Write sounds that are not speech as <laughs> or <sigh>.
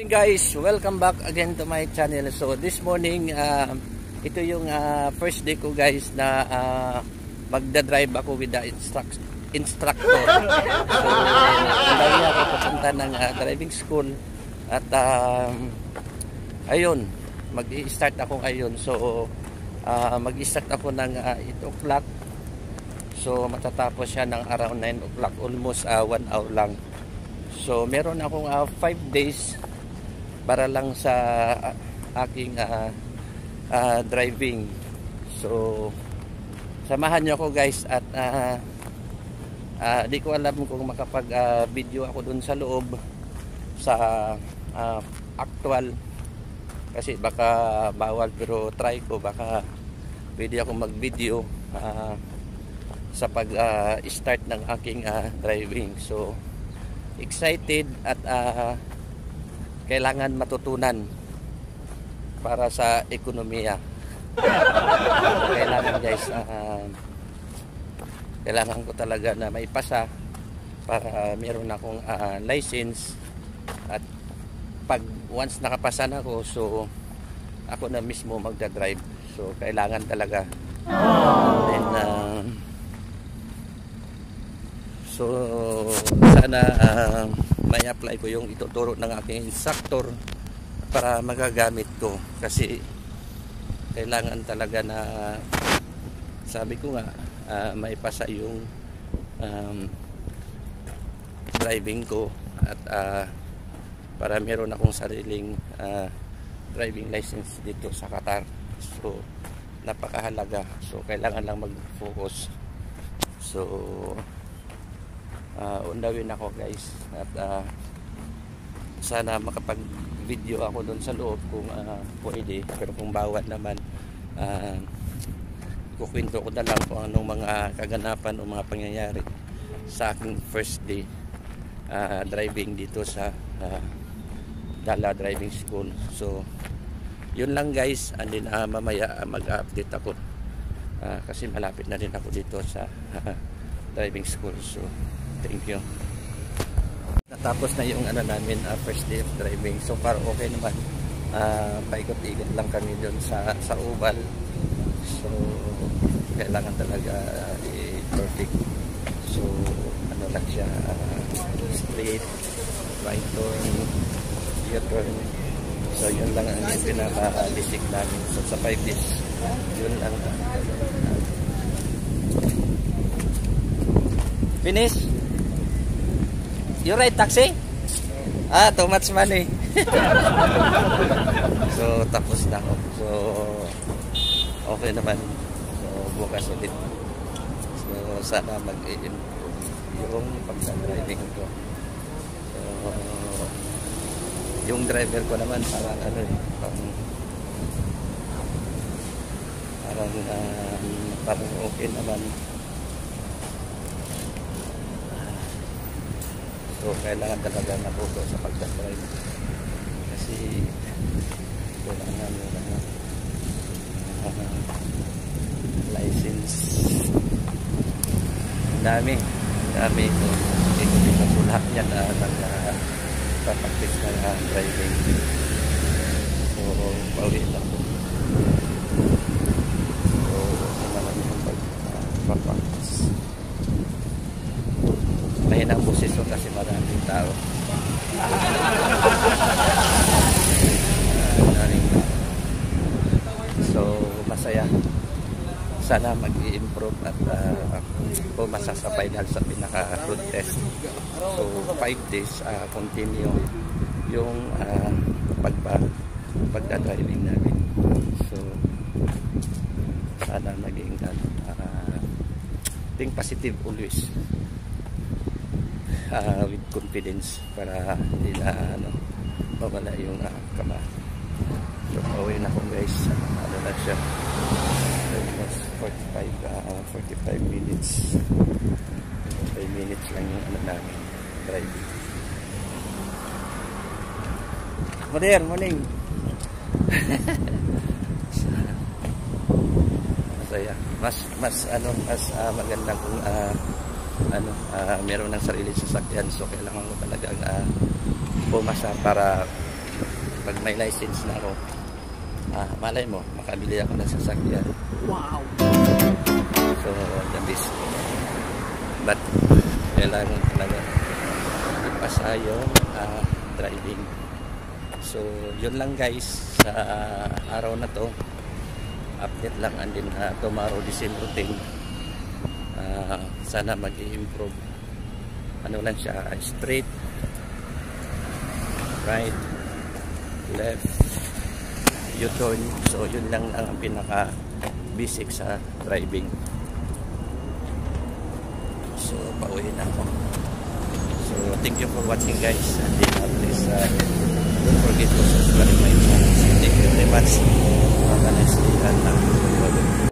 morning guys, welcome back again to my channel. So this morning, uh, ito yung uh, first day ko guys na uh, magda-drive ako with the instruct instructor. So, uh, ako papunta ng uh, driving school at uh, ayun, mag-i-start ako ngayon. So uh, mag-i-start ako ng uh, 8 o'clock. So matatapos siya ng around 9 o'clock, almost 1 uh, hour lang. So meron akong 5 uh, days para lang sa uh, aking uh, uh, driving. So samahan nyo ako guys at uh, uh, di ko alam kung makapag uh, video ako dun sa loob sa uh, actual. Kasi baka bawal pero try ko. Baka pwede ako mag video uh, sa pag uh, start ng aking uh, driving. So excited at uh, kailangan matutunan para sa ekonomiya. Kailangan guys uh, kailangan ko talaga na may pasa para meron akong uh, license. At pag once nakapasa na ako so ako na mismo magda-drive. So kailangan talaga. Then uh, so sana uh, may apply ko yung ituturo ng aking instructor para magagamit ko. Kasi kailangan talaga na sabi ko nga uh, may pasa yung um, driving ko at uh, para meron akong sariling uh, driving license dito sa Qatar. So napakahalaga. So kailangan lang mag-focus. So uh, undawin ako guys. At uh, sana makapag video ako doon sa loob kung uh, pwede. Pero kung bawat naman uh, kukwento ko na lang kung anong mga kaganapan o mga pangyayari sa aking first day uh, driving dito sa uh, Dala Driving School. So yun lang guys. And then uh, mamaya uh, mag-update ako. Uh, kasi malapit na rin ako dito sa uh, <laughs> driving school. So Thank you. Natapos na yung ano namin uh, first day of driving. So far okay naman. Uh, paikot-ikot lang kami doon sa sa oval. So kailangan talaga uh, perfect. So ano lang siya uh, straight, right turn, U-turn. So yun lang ang pinaka-basic namin. So sa 5 days, yun lang. Finish? You ride taxi? Ah, too much money. <laughs> so, tapos na ako. So, okay naman. So, bukas ulit. So, sana mag-improve yung pagsa-driving ko. So, yung driver ko naman parang ano eh, parang parang, um, parang okay naman So, kailangan talaga natuto sa pagdadrive. Kasi, kailangan mo na uh, license. Dami. Dami. So, dito dito po lahat yan uh, nag uh, practice ng uh, driving. So, pauwi lang po. So, naman yung pag-practice. Uh, mahina ang boses ko kasi maraming tao so masaya sana mag-i-improve at uh, pumasa sa final sa pinaka road test so 5 days uh, continue yung uh, pagba pagdadriving namin so sana maging uh, think positive always uh, with confidence para hindi na ano, mawala yung uh, kama. So, pauwi na ako guys. Ano na siya. Almost 45, uh, 45 minutes. 5 minutes lang yung ano namin. Driving. Morning, morning. <laughs> Masaya. Mas, mas, ano, mas uh, maganda kung uh, ano, uh, meron ng sarili sasakyan so kailangan mo talagang uh, pumasa para pag may license na ako, ah, malay mo, makabili ako ng sasakyan. Wow. So, that is, but, kailangan talaga ipasa yung ah, driving. So, yun lang guys, sa araw na to, update lang and then uh, tomorrow the same routine. Ah, sana mag-improve. Ano lang siya, straight, right, left, U-turn. So, yun lang ang pinaka basic sa driving. So, pauwi na ako. So, thank you for watching guys. And then, uh, please, uh, don't forget to subscribe my channel. Thank you very much. Have a nice day and uh,